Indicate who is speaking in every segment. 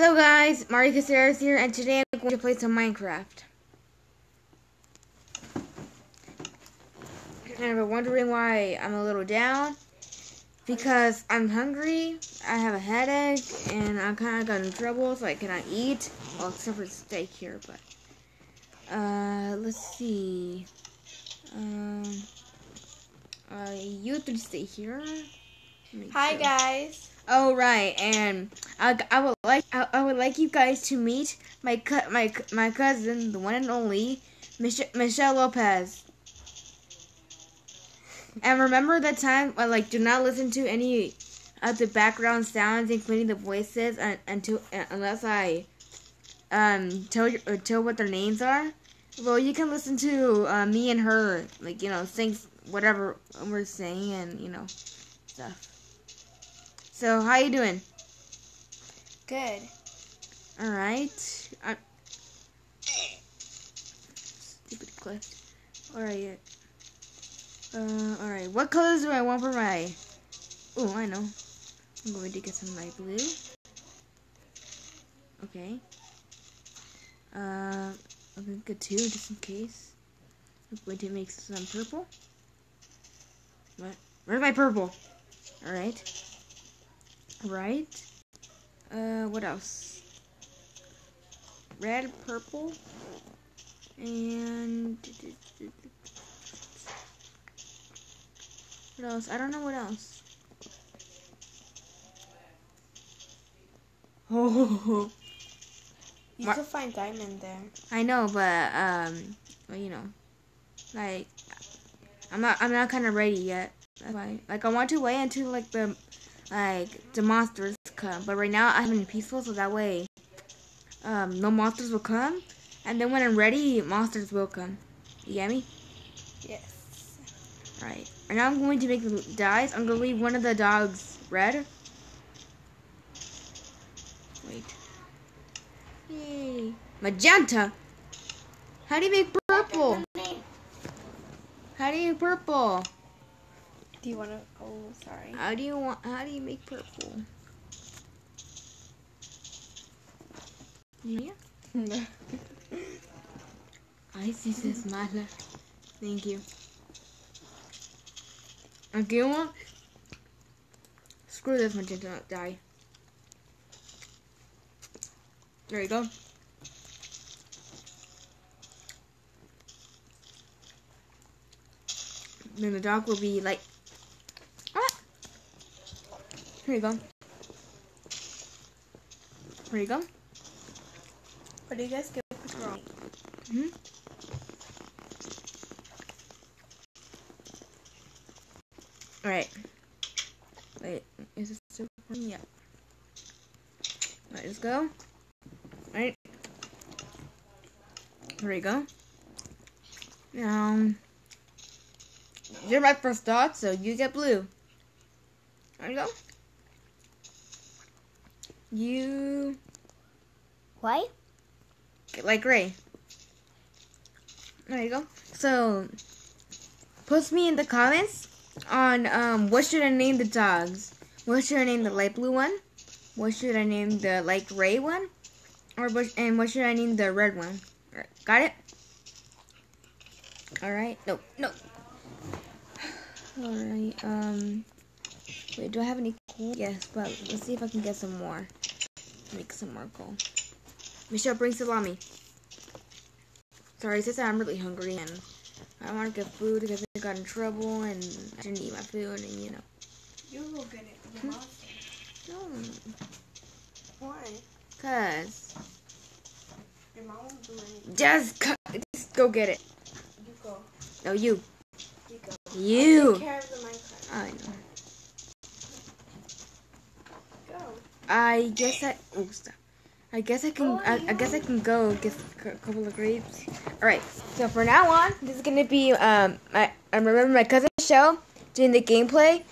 Speaker 1: Hello guys, Mario Caceres here, and today I'm going to play some Minecraft. And you're wondering why I'm a little down, because I'm hungry, I have a headache, and I'm kind of got in trouble, so I cannot eat. Well, except for steak here, but... Uh, let's see... Um... Uh, you three stay here. Make
Speaker 2: Hi
Speaker 1: sure.
Speaker 2: guys.
Speaker 1: Oh right, and I, I would like I, I would like you guys to meet my cu- my my cousin, the one and only Mich- Michelle Lopez. And remember that time, uh, like, do not listen to any of the background sounds, including the voices, un- until uh, unless I um tell you or tell what their names are. Well, you can listen to uh, me and her, like you know, sing whatever we're saying, and you know, stuff. So, how you doing?
Speaker 2: Good.
Speaker 1: All right. I... Stupid cliff. All right. Uh, all right. What colors do I want for my? Oh, I know. I'm going to get some light blue. Okay. Uh, I'm gonna get two just in case. I'm going to make some purple. What? Where's my purple? All right. Right. Uh, what else? Red, purple, and what else? I don't know what else. Oh,
Speaker 2: You
Speaker 1: Mar-
Speaker 2: could find diamond there.
Speaker 1: I know, but um, well, you know, like I'm not, I'm not kind of ready yet. That's why, like, I want to wait until like the, like the monsters come. But right now, I'm in peaceful, so that way, um, no monsters will come. And then when I'm ready, monsters will come. You get me?
Speaker 2: Yes.
Speaker 1: Right. And now I'm going to make the dyes. I'm gonna leave one of the dogs red. Wait. Yay. Magenta. How do you make purple? How do you purple?
Speaker 2: Do you want to? Oh, sorry.
Speaker 1: How do you want? How do you make purple? Yeah. Ay, sí se es mala. Thank you. Okay, one. Screw this magenta dye. There you go. Then the dog will be like. Here you go. Here you go.
Speaker 2: what do you guys get wrong?
Speaker 1: hmm Alright. Wait, is this still recording? Yeah. Alright, let's go. Alright. Here we go. Now, you're my first dot, so you get blue. There you go. You
Speaker 2: White?
Speaker 1: get like gray. There you go. So, post me in the comments on um what should I name the dogs? What should I name the light blue one? What should I name the light gray one? Or what, and what should I name the red one? Alright, Got it? All right. No, no. All right. Um. Wait, do I have any? Yes, but let's see if I can get some more. Make some more coal. Michelle, bring salami. Sorry, sister, I'm really hungry and I want to get food because I got in trouble and I didn't eat my food and you know.
Speaker 2: You will get it.
Speaker 1: No,
Speaker 2: Why?
Speaker 1: cause
Speaker 2: Your mom won't do anything.
Speaker 1: just, just go get it.
Speaker 2: You go.
Speaker 1: No, you,
Speaker 2: You go.
Speaker 1: you.
Speaker 2: Take care of the Minecraft.
Speaker 1: I know.
Speaker 2: Go.
Speaker 1: I guess I. Oh, stop. I guess I can. I, I guess I can go get a couple of grapes. All right. So for now on, this is gonna be um. I I remember my cousin Michelle doing the gameplay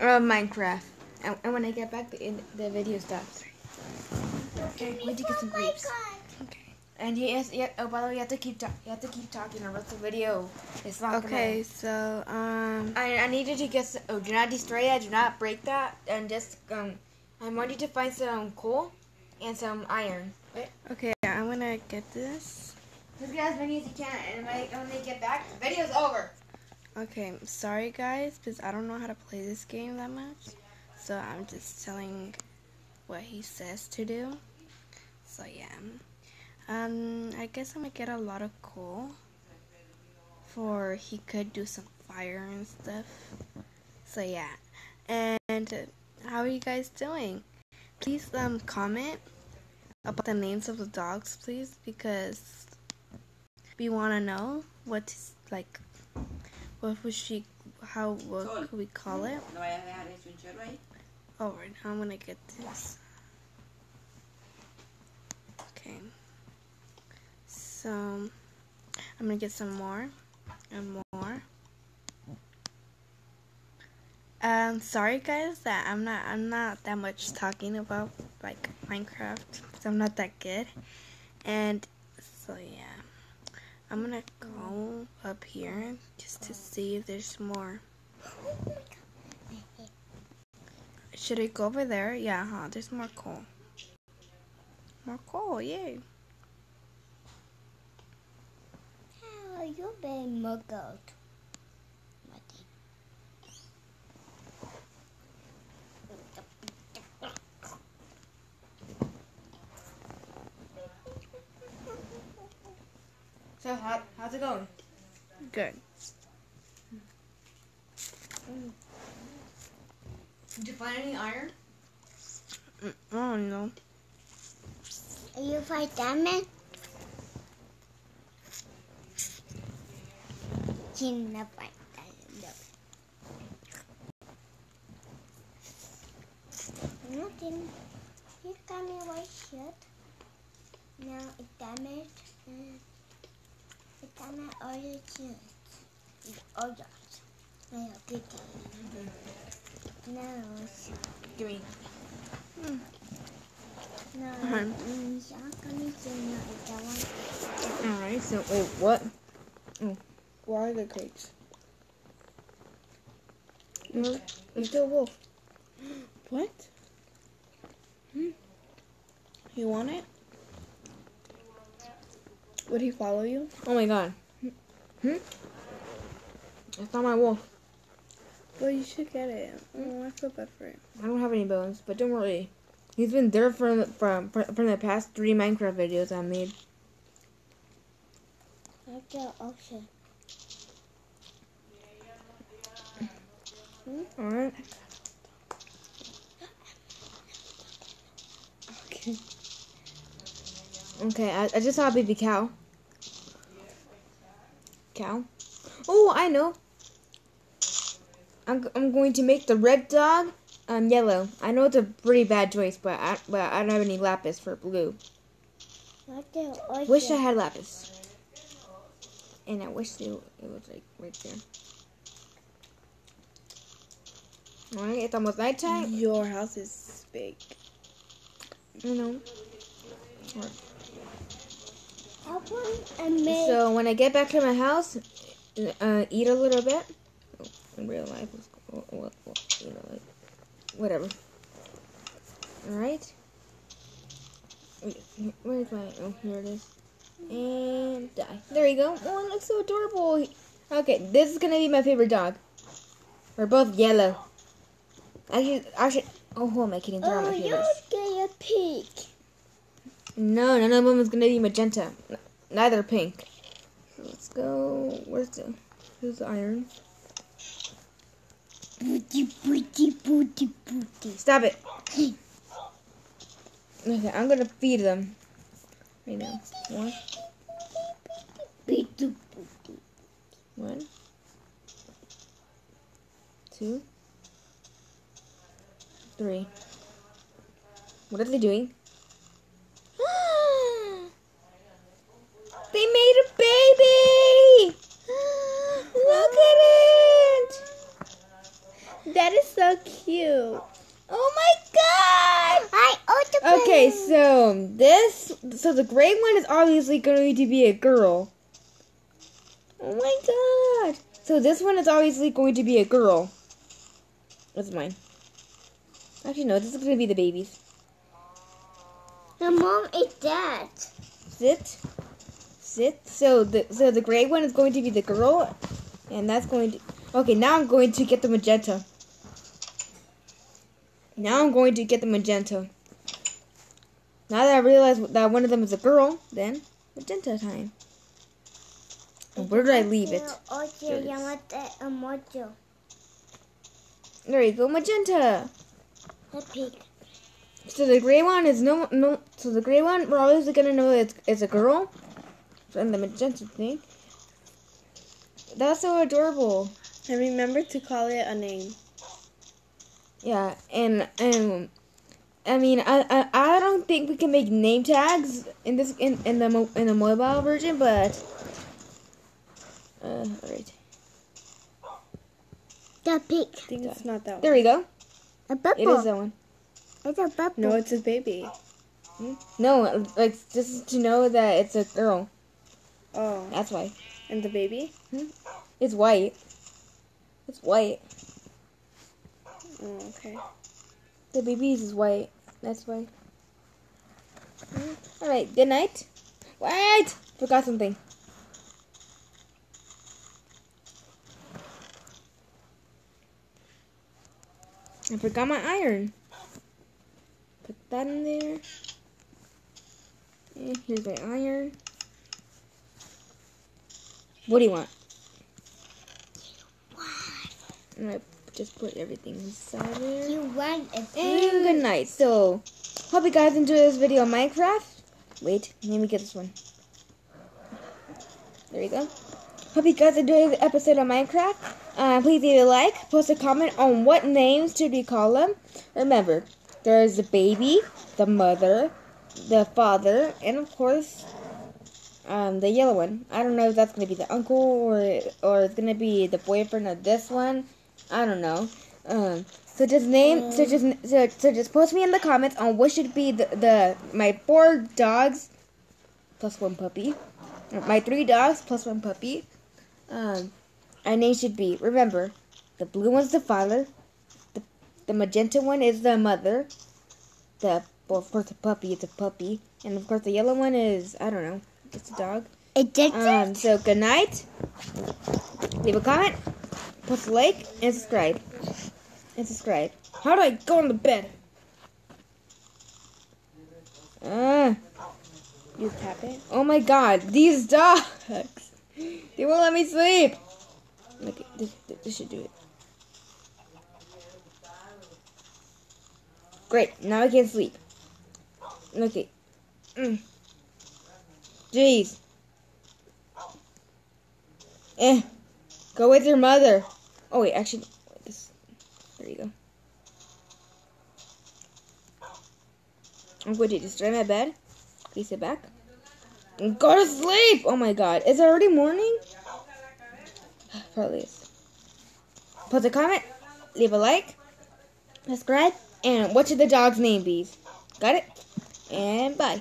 Speaker 1: of Minecraft, and, and when I get back, the in, the video stops. Okay. Wait to get some grapes. Okay. And yes, yeah. Oh, by the way, you have to keep. You have to keep talking, or else the video is not gonna-
Speaker 2: Okay, so um,
Speaker 1: I, I needed to get some, oh do not destroy that, do not break that, and just um I want you to find some coal and some iron.
Speaker 2: Okay, I'm gonna get this.
Speaker 1: Just get as many as you can, and when, when they get back, the video's over.
Speaker 2: Okay, sorry guys, because I don't know how to play this game that much. So I'm just telling what he says to do. So yeah. Um, I guess I'm gonna get a lot of coal. For he could do some fire and stuff. So yeah. And how are you guys doing? Please um comment about the names of the dogs, please, because we want to know what is like what would she how what could we call it?
Speaker 3: No vayas a dejar eso en chorro ahí.
Speaker 2: Oh, right now I'm gonna get this. Okay. So I'm gonna get some more and more. Um, sorry guys that I'm not I'm not that much talking about like Minecraft because I'm not that good. And so yeah, I'm gonna go up here just to see if there's more. Should I go over there? Yeah, huh? There's more coal. More coal, yay.
Speaker 4: How are you being muggled?
Speaker 1: So how, how's it going?
Speaker 2: Good.
Speaker 1: Did you find any iron?
Speaker 2: Mm, Oh no.
Speaker 4: Are you fight diamond? Gina fight diamond. Nothing. You got me white shirt. Now it damaged. It damaged all your shirts. All yours. I have good Now,
Speaker 1: Give me.
Speaker 4: no,
Speaker 2: Uh-huh.
Speaker 4: mm, yeah, can you say? It's that one.
Speaker 1: Alright, so, wait, what?
Speaker 2: Where are the crates?
Speaker 1: No, There's still a wolf.
Speaker 2: What? Hmm? You want it? Would he follow you?
Speaker 1: Oh my god. Hmm? It's not my wolf.
Speaker 2: Well, you should get it. Oh, I feel bad for it.
Speaker 1: I don't have any bones, but don't worry. He's been there from from from the past three Minecraft videos I made.
Speaker 4: Okay, okay.
Speaker 1: Alright.
Speaker 2: Okay.
Speaker 1: Okay, I, I just saw a baby cow. Cow? Oh, I know. I'm, g- I'm going to make the red dog um yellow. I know it's a pretty bad choice, but I but I don't have any lapis for blue.
Speaker 4: Okay, okay.
Speaker 1: Wish I had lapis. And I wish it, it was like right there. Alright, it's almost nighttime.
Speaker 2: Your house is big.
Speaker 1: You know.
Speaker 4: I want a make.
Speaker 1: So when I get back to my house, uh, eat a little bit. Oh, in real life, you know, like whatever. All right. Where's my? Oh, here it is. And die. There you go. Oh, it looks so adorable. Okay, this is gonna be my favorite dog. We're both yellow. Actually, actually. Oh, who am I kidding? They're
Speaker 4: oh,
Speaker 1: my
Speaker 4: you
Speaker 1: favorites.
Speaker 4: get a pig.
Speaker 1: No, none of them is gonna be magenta. Neither pink. So let's go. Where's the? Who's the iron?
Speaker 4: Booty, booty, booty, booty.
Speaker 1: Stop it. Okay, I'm gonna feed them. Right now. One, one, two, three. What are they doing? they made a baby! Look at it!
Speaker 2: That is so cute.
Speaker 1: Oh my god!
Speaker 4: I also
Speaker 1: Okay, so this, so the gray one is obviously going to be a girl. Oh my god! So this one is obviously going to be a girl. That's mine. Actually, no, this is going to be the babies.
Speaker 4: The mom is dead.
Speaker 1: Sit. Sit. So the so the gray one is going to be the girl, and that's going to. Okay, now I'm going to get the magenta. Now I'm going to get the magenta. Now that I realize that one of them is a girl, then magenta time. And where did I leave it?
Speaker 4: Ocho,
Speaker 1: Here it is.
Speaker 4: llámate emojo.
Speaker 1: There you go, magenta. So the gray one is no no. So the gray one, we're always gonna know it's it's a girl. And the magenta thing. That's so adorable.
Speaker 2: And remember to call it a name.
Speaker 1: Yeah, and and I mean, I, I I don't think we can make name tags in this in in the mo- in the mobile version, but uh, alright.
Speaker 4: The pig.
Speaker 2: I think it's not that One.
Speaker 1: There we go.
Speaker 4: A bubble.
Speaker 1: It is that one.
Speaker 4: It's a bubble.
Speaker 2: No, it's a baby.
Speaker 1: No, like just to know that it's a girl.
Speaker 2: Oh,
Speaker 1: That's why
Speaker 2: and the baby? Hmm?
Speaker 1: it's white. It's white.
Speaker 2: Oh, okay.
Speaker 1: The baby's is white. That's why. Hmm. All right. Good night. Wait. Forgot something. I forgot my iron. Put that in there. And here's my iron. What do you want? I just put everything inside there.
Speaker 4: You want a
Speaker 1: And good night. So, hope you guys enjoy this video on Minecraft. Wait, let me get this one. There you go. Hope you guys enjoyed the episode on Minecraft. Uh, please leave a like, post a comment on what names should we call them. Remember, there's the baby, the mother, the father, and of course, um, the yellow one. I don't know if that's gonna be the uncle or or it's gonna be the boyfriend of this one. I don't know. Um, so just name, so just so, so just post me in the comments on what should be the, the my four dogs plus one puppy, my three dogs plus one puppy. Um, our name should be remember, the blue one's the father, the the magenta one is the mother, the well of course the puppy it's a puppy, and of course the yellow one is I don't know, it's a dog.
Speaker 4: Did
Speaker 1: Um, so good night. Leave a comment, a like, and subscribe. And subscribe. How do I go on the bed? Uh,
Speaker 2: You tap it?
Speaker 1: oh my god, these dogs! They won't let me sleep! Okay, this, this should do it. Great, now I can sleep. Okay. Mm. Jeez. Eh. Go with your mother. Oh wait, actually, wait, this. There you go. I'm going to destroy my bed. Please sit back. And go to sleep. Oh my god, is it already morning? Probably is. Post a comment, leave a like, subscribe, and what should the dog's name be? Got it? And bye.